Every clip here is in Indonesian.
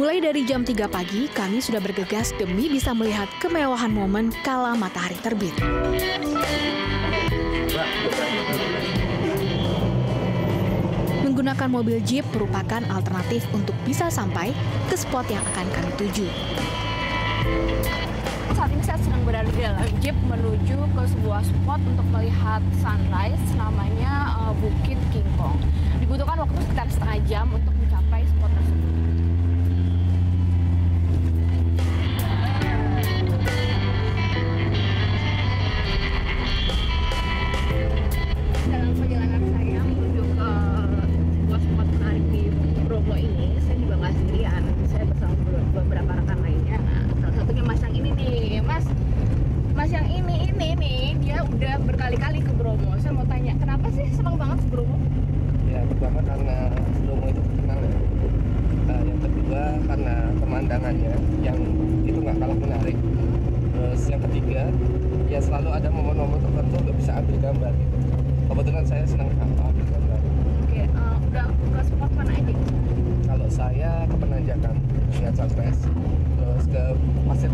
dari jam 3 pagi, kami sudah bergegas demi bisa melihat kemewahan momen kala matahari terbit. Menggunakan mobil jeep merupakan alternatif untuk bisa sampai ke spot yang akan kami tuju. Saat ini saya sedang berada di dalam jeep menuju ke sebuah spot untuk melihat sunrise namanya uh, Bukit King Kong. Dibutuhkan waktu sekitar setengah jam untuk ini ini nih, dia udah berkali-kali ke Bromo. Saya mau tanya, kenapa sih senang banget ke Bromo? Ya pertama karena Bromo itu terkenal ya. Nah, yang kedua karena pemandangannya yang itu nggak kalah menarik. Terus yang ketiga ya selalu ada momen-momen tertentu untuk bisa ambil gambar gitu. Kebetulan saya senang ambil gambar. Oke, eh, udah ke spot mana aja? Kalau saya ke Penanjakan lihat sunrise, terus ke Pasir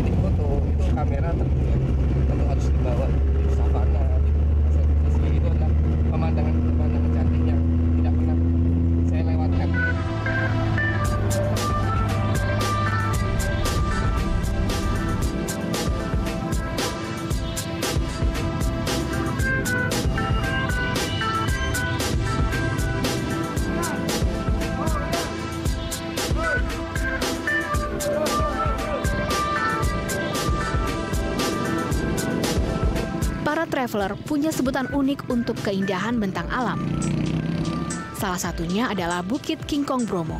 Bye. Para traveler punya sebutan unik untuk keindahan bentang alam. Salah satunya adalah Bukit King Kong Bromo.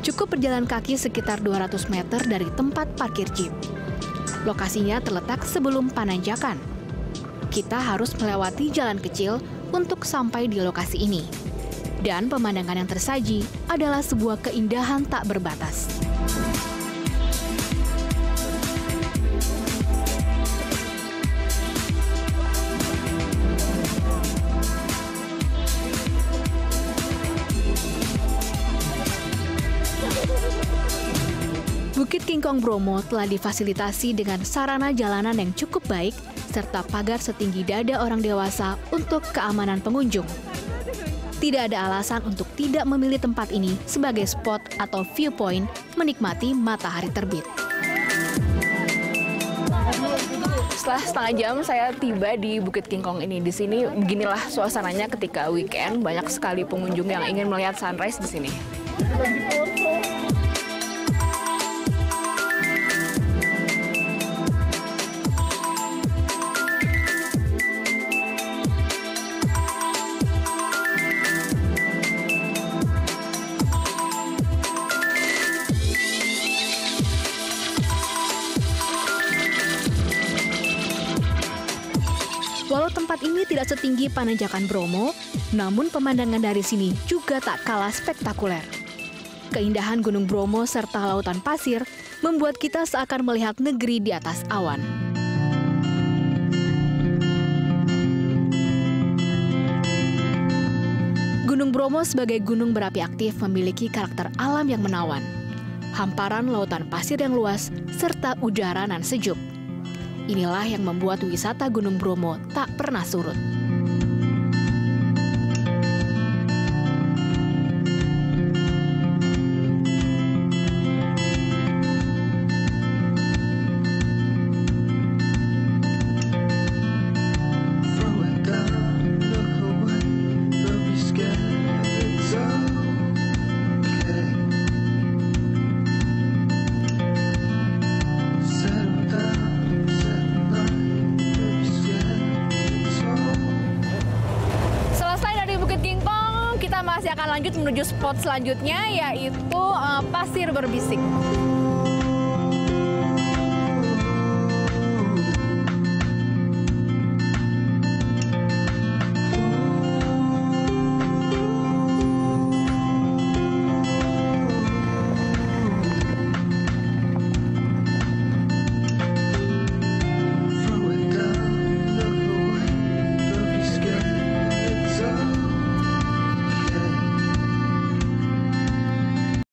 Cukup berjalan kaki sekitar 200 meter dari tempat parkir jeep. Lokasinya terletak sebelum Pananjakan. Kita harus melewati jalan kecil untuk sampai di lokasi ini. Dan pemandangan yang tersaji adalah sebuah keindahan tak berbatas. Bukit King Kong Bromo telah difasilitasi dengan sarana jalanan yang cukup baik serta pagar setinggi dada orang dewasa untuk keamanan pengunjung. Tidak ada alasan untuk tidak memilih tempat ini sebagai spot atau viewpoint menikmati matahari terbit. Setelah setengah jam saya tiba di Bukit King Kong ini. Di sini beginilah suasananya ketika weekend. Banyak sekali pengunjung yang ingin melihat sunrise di sini. Walau tempat ini tidak setinggi Pananjakan Bromo, namun pemandangan dari sini juga tak kalah spektakuler. Keindahan Gunung Bromo serta lautan pasir membuat kita seakan melihat negeri di atas awan. Gunung Bromo sebagai gunung berapi aktif memiliki karakter alam yang menawan. Hamparan lautan pasir yang luas serta udara nan sejuk. Inilah yang membuat wisata Gunung Bromo tak pernah surut. Akan lanjut menuju spot selanjutnya yaitu uh, pasir berbisik.